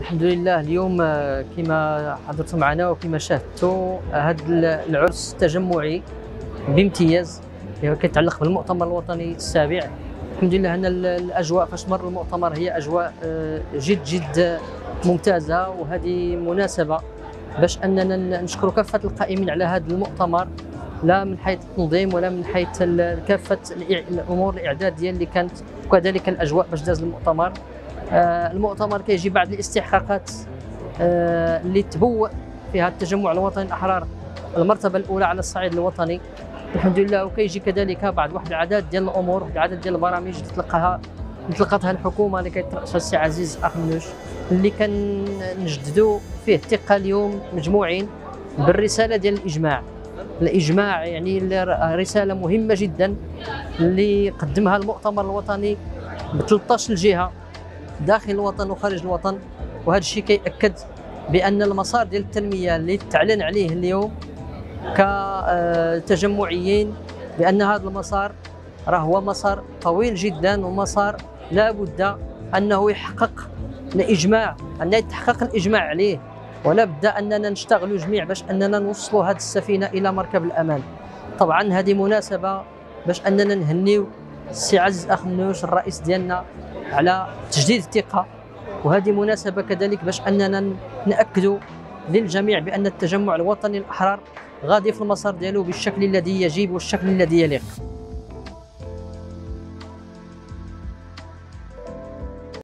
الحمد لله اليوم آه، كما حضرتوا معنا وكما شاهدتوا هذا العرس التجمعي بامتياز كيتعلق بالمؤتمر الوطني السابع. الحمد لله ان الأجواء فاش مر المؤتمر هي أجواء آه، جد جد ممتازة وهذه مناسبة باش أننا نشكر كافة القائمين على هذا المؤتمر لا من حيث التنظيم ولا من حيث كافة الأمور الإعداد ديال اللي كانت وكذلك الأجواء باش داز المؤتمر. آه، المؤتمر كيجي بعد الاستحقاقات آه، اللي تبوء فيها التجمع الوطني الأحرار المرتبة الأولى على الصعيد الوطني. الحمد لله وكيجي كذلك بعد واحد العدد ديال الأمور واحد العدد ديال البرامج اللي تلقاها تلقاتها الحكومة اللي كيترأسها السي عزيز أخنوش اللي كنجددوا فيه الثقة اليوم مجموعين بالرسالة ديال الإجماع. الإجماع يعني رسالة مهمة جدا اللي قدمها المؤتمر الوطني ب 13 جهه داخل الوطن وخارج الوطن. وهذا الشيء كيأكد بأن المسار ديال التنمية اللي تعلن عليه اليوم كتجمعيين بأن هذا المسار راه هو مسار طويل جدا ومسار لا بد أنه يحقق الإجماع أن يتحقق الإجماع عليه. ولا بد أننا نشتغلوا جميع باش أننا نوصلوا هذه السفينة إلى مركب الأمان. طبعا هذه مناسبة باش أننا نهنيو السي عزيز أخنوش الرئيس ديالنا على تجديد الثقة. وهذه مناسبة كذلك باش أننا ناكدوا للجميع بأن التجمع الوطني الأحرار غادي في المسار ديالو بالشكل الذي يجب والشكل الذي يليق.